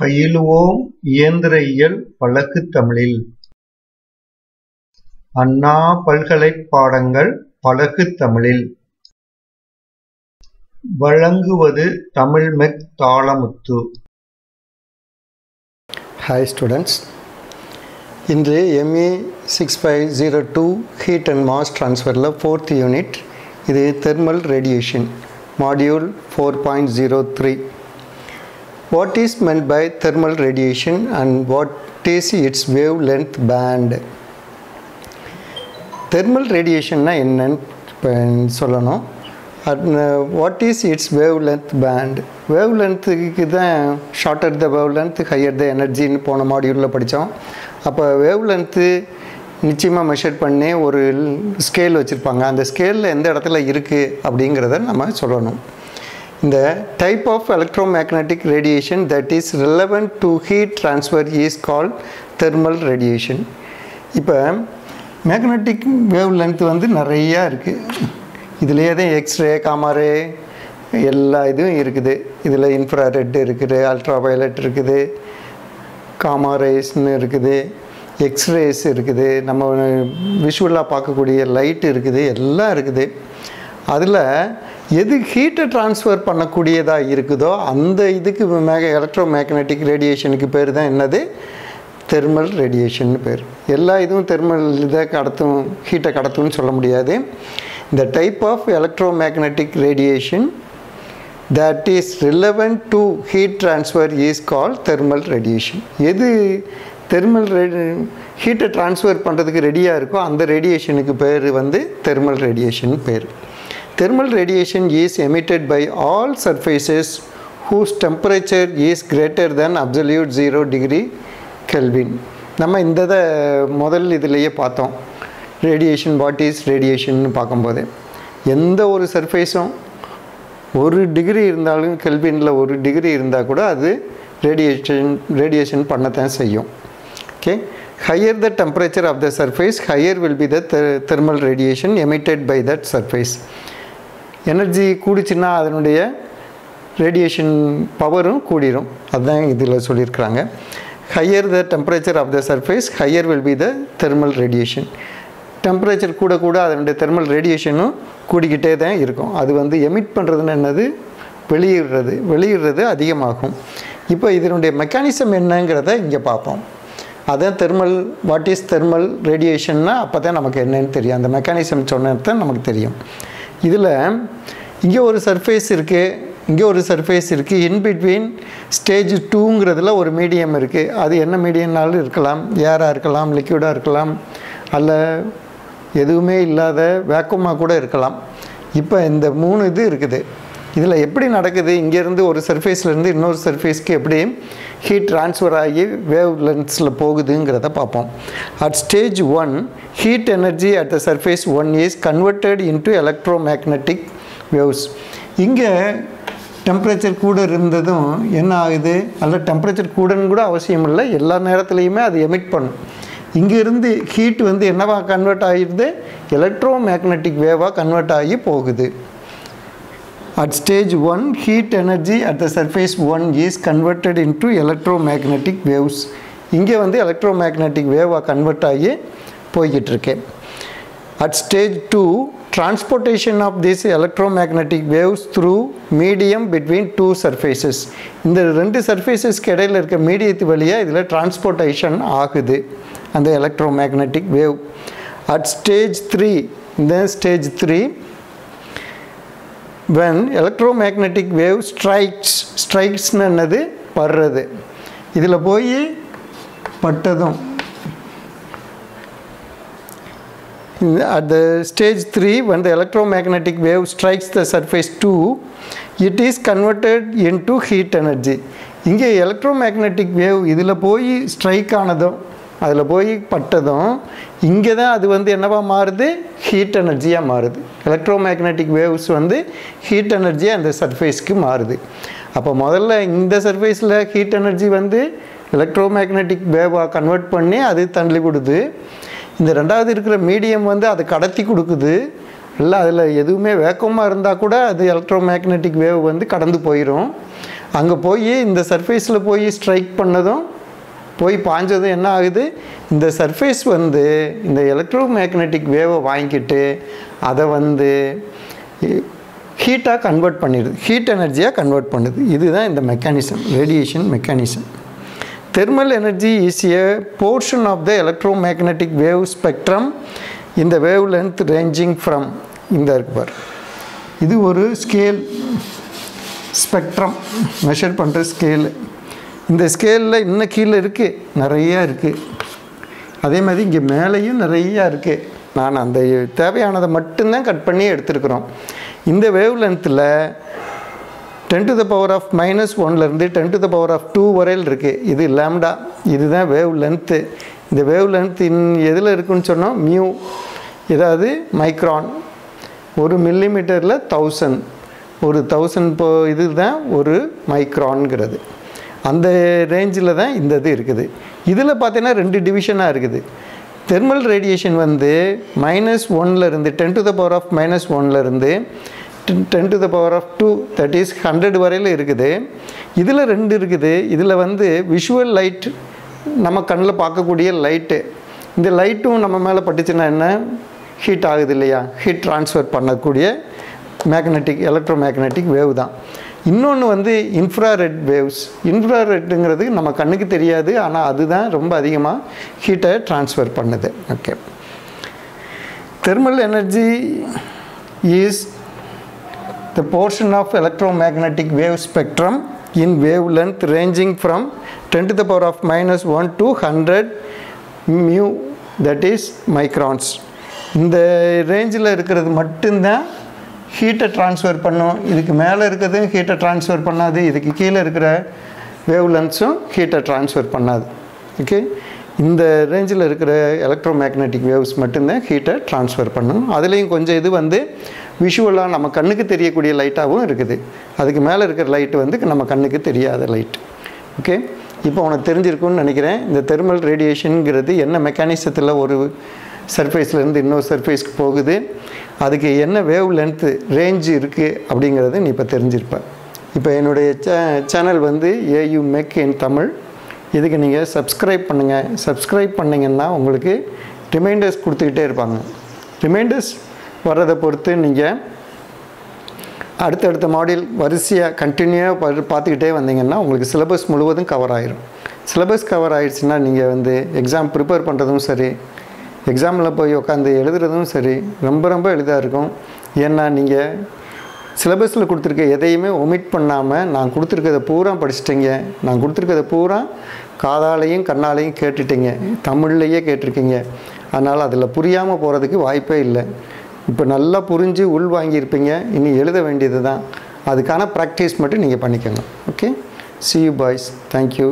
பயிலுவோம் இயந்திர இயல் வழக்கு தமிழில்! அண்ணா பல்கலைப் பாடங்கள் பழகுத் தமிழில்! வழங்குவது தமிழ்மெக் தாளமுத்து. ஹாய் ஸ்டூடெண்ட்ஸ் இன்று ME six five zero two heat and mass ட்ரான்ஸ்ஃபரில் fourth unit இது thermal radiation module four point zero three what is meant by thermal radiation and what is its wavelength band thermal ரேடியேஷன்னா என்னன்னு சொல்லணும். What is its wavelength band wave லென்த்துக்கு தான் shorter the wavelength higher the எனர்ஜின்னு போன மாடியூலில் படித்தோம் அப்போ wave length நிச்சயமாக measure பண்ணி ஒரு ஸ்கேல் வச்சுருப்பாங்க. அந்த ஸ்கேலில் எந்த இடத்துல இருக்குது அப்படிங்கிறத நம்ம சொல்லணும். இந்த type of electro magnetic radiation that is relevant to heat transfer is call thermal radiation இப்போ மேக்னட்டிக் வேவ் லென்த் வந்து நிறையா இருக்குது இதுலேயே தான் எக்ஸ்ரே காமாரே எல்லா இதுவும் இருக்குது. இதில் இன்ஃப்ராரெட் இருக்குது அல்ட்ரா வயலட் இருக்குது காமாரேஸ்னு இருக்குது எக்ஸ்ரேஸ் இருக்குது நம்ம விஷுவலாக பார்க்கக்கூடிய லைட் இருக்குது எல்லாம் இருக்குது. அதில் எது ஹீட்டை ட்ரான்ஸ்ஃபர் பண்ணக்கூடியதாக இருக்குதோ அந்த இதுக்கு மேக எலக்ட்ரோ மேக்னட்டிக் ரேடியேஷனுக்கு பேர் தான் என்னது? தெர்மல் ரேடியேஷன் பேர். எல்லா இதுவும் தெர்மல் இதை கடத்தும் ஹீட்டை கடத்தும்னு சொல்ல முடியாது. இந்த type of electro magnetic radiation that is relevant to heat transfer is call thermal radiation எது தெர்மல் ரே ஹீட்டை ட்ரான்ஸ்ஃபர் பண்ணுறதுக்கு ரெடியாக இருக்கோ அந்த ரேடியேஷனுக்கு பேர் வந்து தெர்மல் ரேடியேஷன் பேர். Thermal radiation is emitted by all surfaces whose temperature is greater than absolute zero degree Kelvin நம்ம இந்த முதல் இதுலேயே பார்த்தோம். ரேடியேஷன் வாட் இஸ் ரேடியேஷன் பார்க்கும்போது. எந்த ஒரு சர்ஃபேஸும் ஒரு டிகிரி இருந்தாலும் கெல்வினில் ஒரு டிகிரி இருந்தால் கூட அது ரேடியேஷன் ரேடியேஷன் பண்ணத்தான் செய்யும். Okay higher the temperature of the surface higher will be the thermal radiation emitted by that surface energy கூடிச்சுன்னா அதனுடைய ரேடியேஷன் பவரும் கூடிரும். அதுதான் இதில் சொல்லியிருக்கிறாங்க. Higher the temperature of the surface higher will be the thermal radiation temperature கூட கூட அதனுடைய thermal ரேடியேஷனும் கூடிக்கிட்டே தான் இருக்கும். அது வந்து எமிட் பண்ணுறதுன்னு என்னது? வெளியிடுறது. வெளியிடுறது அதிகமாகும். இப்போ இதனுடைய மெக்கானிசம் என்னங்கிறத இங்கே பார்ப்போம். அதான் தெர்மல் வாட் இஸ் தெர்மல் ரேடியேஷன்னா அப்போ தான் நமக்கு என்னன்னு தெரியும். அந்த மெக்கானிசம் சொன்னது தான் நமக்கு தெரியும். இதில் இங்கே ஒரு சர்ஃபேஸ் இருக்குது இங்கே ஒரு சர்ஃபேஸ் இருக்குது இன் பிட்வீன் ஸ்டேஜ் டூங்கிறதுல ஒரு மீடியம் இருக்குது அது என்ன மீடியம்னாலும் இருக்கலாம். ஏராக இருக்கலாம் லிக்விடாக இருக்கலாம் அல்ல எதுவுமே இல்லாத வேக்கமாக கூட இருக்கலாம். இப்போ இந்த மூணு இது இருக்குது. இதில் எப்படி நடக்குது? இங்கேருந்து ஒரு சர்ஃபேஸ்லேருந்து இன்னொரு சர்ஃபேஸ்க்கு எப்படி ஹீட் ட்ரான்ஸ்ஃபர் ஆகி வேவ் லென்ஸில் போகுதுங்கிறத பார்ப்போம். At stage one heat energy at the surface one is converted into electro magnetic waves இங்கே டெம்பரேச்சர் கூட இருந்ததும் என்ன ஆகுது? அல்ல டெம்பரேச்சர் கூடன்னு கூட அவசியம் இல்லை. எல்லா நேரத்துலையுமே அது எமிட் பண்ணும். இங்கேருந்து ஹீட் வந்து என்னவா கன்வெர்ட் ஆகிடுது எலக்ட்ரோ மேக்னட்டிக் வேவாக கன்வெர்ட் ஆகி போகுது. At stage one heat energy at the surface one is converted into electromagnetic waves. Waves இங்கே வந்து electromagnetic wave வேவாக கன்வெர்ட் ஆகி போய்கிட்டு இருக்கேன் at stage two transportation of this electromagnetic waves through medium between two surfaces இந்த ரெண்டு சர்ஃபேசஸ்க்கு இடையில் இருக்க மீடியத்து வழியாக இதில் டிரான்ஸ்போர்ட்டேஷன் ஆகுது. அந்த electromagnetic wave at stage three இந்த stage three when electromagnetic wave strikes ஸ்ட்ரைக்ஸ்னு என்னது படுறது இதில் போய் பட்டதும் at the stage 3 when the electromagnetic wave strikes the surface 2 it is converted into heat energy இங்கே எலக்ட்ரோமேக்னட்டிக் வேவ் இதில் போய் ஸ்ட்ரைக் ஆனதும் அதில் போய் பட்டதும் இங்கே தான் அது வந்து என்னவா மாறுது? ஹீட் எனர்ஜியாக மாறுது. எலக்ட்ரோமேக்னட்டிக் வேவ்ஸ் வந்து ஹீட் எனர்ஜியாக அந்த சர்ஃபேஸ்க்கு மாறுது. அப்போ முதல்ல இந்த சர்ஃபேஸில் ஹீட் எனர்ஜி வந்து எலக்ட்ரோமேக்னட்டிக் வேவாக கன்வெர்ட் பண்ணி அது தள்ளி கொடுது இந்த ரெண்டாவது இருக்கிற மீடியம் வந்து அதை கடத்தி கொடுக்குது. இல்லை அதில் எதுவுமே வேக்கமாக இருந்தால் கூட அது எலக்ட்ரோ மேக்னெட்டிக் வேவ் வந்து கடந்து போயிடும் அங்கே போய் இந்த சர்ஃபேஸில் போய் ஸ்ட்ரைக் பண்ணதும் போய் பாஞ்சதும் என்ன ஆகுது? இந்த சர்ஃபேஸ் வந்து இந்த எலக்ட்ரோ மேக்னெட்டிக் வேவை வாங்கிக்கிட்டு அதை வந்து ஹீட்டாக கன்வெர்ட் பண்ணிடுது. ஹீட் எனர்ஜியாக கன்வெர்ட் பண்ணுது. இதுதான் இந்த mechanism radiation mechanism thermal energy is a portion of the electromagnetic wave spectrum இந்த வேவ் லென்த் ரேஞ்சிங் ஃப்ரம் இந்த இருப்பார் இது ஒரு ஸ்கேல் ஸ்பெக்ட்ரம் மெஷர் பண்ணுற ஸ்கேலு இந்த ஸ்கேலில் இன்னும் கீழே இருக்குது நிறையா இருக்குது அதே மாதிரி இங்கே மேலேயும் நிறையா இருக்குது நான் அந்த தேவையானதை மட்டும்தான் கட் பண்ணி எடுத்துருக்குறோம். இந்த வேவ் லென்த்தில் ten to the power of minus ஒன்லேருந்து ten to the power of two வரையில் இருக்குது இது லேம்டா இதுதான் வேவ் லென்த்து இந்த வேவ் லென்த் இன் எதில் இருக்குன்னு சொன்னோம்? மியூ ஏதாவது மைக்ரான் ஒரு மில்லிமீட்டரில் தௌசண்ட் ஒரு தௌசண்ட் இப்போ இது தான் ஒரு மைக்ரான்ங்கிறது அந்த ரேஞ்சில் தான் இந்த இது இருக்குது. இதில் பார்த்தீங்கன்னா ரெண்டு டிவிஷனாக இருக்குது. தெர்மல் ரேடியேஷன் வந்து மைனஸ் ஒன்லேருந்து ten to the power of minus ஒன்லேருந்து ten to the power of two that is hundred வரையில் இருக்குது. இதில் ரெண்டு இருக்குது. இதில் வந்து விஷுவல் லைட் நம்ம கண்ணில் பார்க்கக்கூடிய லைட்டு இந்த லைட்டும் நம்ம மேலே பட்டுச்சுன்னா என்ன? ஹீட் ஆகுது இல்லையா? ஹீட் ட்ரான்ஸ்ஃபர் பண்ணக்கூடிய மேக்னெட்டிக் எலக்ட்ரோ மேக்னெட்டிக் வேவ் தான். இன்னொன்று வந்து இன்ஃப்ராரெட் வேவ்ஸ் இன்ஃப்ராரெட்டுங்கிறது நம்ம கண்ணுக்கு தெரியாது ஆனால் அதுதான் ரொம்ப அதிகமாக ஹீட்டை ட்ரான்ஸ்ஃபர் பண்ணுது. Okay thermal energy is the portion of electromagnetic wave spectrum in wavelength ranging from 10 to the power of minus 1 to 100 mu that is microns. இந்த ரேஞ்சில் இருக்கிறது மட்டும்தான் ஹீட்டை ட்ரான்ஸ்ஃபர் பண்ணும். இதுக்கு மேலே இருக்கிறது ஹீட்டை ட்ரான்ஸ்ஃபர் பண்ணாது. இதுக்கு கீழே இருக்கிற வேவ் லென்ஸும் ஹீட்டை ட்ரான்ஸ்ஃபர் பண்ணாது. ஓகே இந்த ரேஞ்சில் இருக்கிற எலக்ட்ரோ மேக்னெட்டிக் வேவ்ஸ் மட்டும்தான் ஹீட்டை ட்ரான்ஸ்ஃபர் பண்ணும். அதுலேயும் கொஞ்சம் இது வந்து விஷுவலாக நம்ம கண்ணுக்கு தெரியக்கூடிய லைட்டாகவும் இருக்குது. அதுக்கு மேலே இருக்கிற லைட் வந்து நம்ம கண்ணுக்கு தெரியாத லைட் ஓகே இப்போ உனக்கு தெரிஞ்சிருக்கும்னு நினைக்கிறேன். இந்த தெர்மல் ரேடியேஷனுங்கிறது என்ன மெக்கானிசத்தில் ஒரு சர்ஃபேஸ்லேருந்து இன்னொரு சர்ஃபேஸ்க்கு போகுது. அதுக்கு என்ன வேவ் லென்த்து ரேஞ்சு இருக்குது அப்படிங்கிறது நீ இப்போ தெரிஞ்சிருப்பேன் இப்போ என்னுடைய சே சேனல் வந்து ஏயு மேக் இன் தமிழ் இதுக்கு நீங்கள் சப்ஸ்கிரைப் பண்ணுங்கள் சப்ஸ்கிரைப் பண்ணிங்கன்னா உங்களுக்கு ரிமைண்டர்ஸ் கொடுத்துக்கிட்டே இருப்பாங்க. ரிமைண்டர்ஸ் வர்றதை பொறுத்து நீங்கள் அடுத்தடுத்த மாடியில் வரிசையாக கண்டினியூவாக பார்த்துக்கிட்டே வந்தீங்கன்னா உங்களுக்கு சிலபஸ் முழுவதும் கவர் ஆயிரும். சிலபஸ் கவர் ஆயிடுச்சுன்னா நீங்கள் வந்து எக்ஸாம் ப்ரிப்பேர் பண்ணுறதும் சரி எக்ஸாமில் போய் உட்காந்து எழுதுறதும் சரி ரொம்ப ரொம்ப எளிதாக இருக்கும். ஏன்னா நீங்கள் சிலபஸில் கொடுத்துருக்க எதையுமே ஒமிட் பண்ணாமல் நான் கொடுத்துருக்கத பூரா படிச்சிட்டிங்க. நான் கொடுத்துருக்கத பூரா காதாலையும் கண்ணாலையும் கேட்டுட்டீங்க. தமிழ்லையே கேட்டிருக்கீங்க. அதனால் அதில் புரியாமல் போகிறதுக்கு வாய்ப்பே இல்லை. இப்போ நல்லா புரிஞ்சு உள் வாங்கியிருப்பீங்க. இனி எழுத வேண்டியது தான் அதுக்கான ப்ராக்டிஸ் மட்டும் நீங்கள் பண்ணிக்கோங்க. Okay see you boys thank you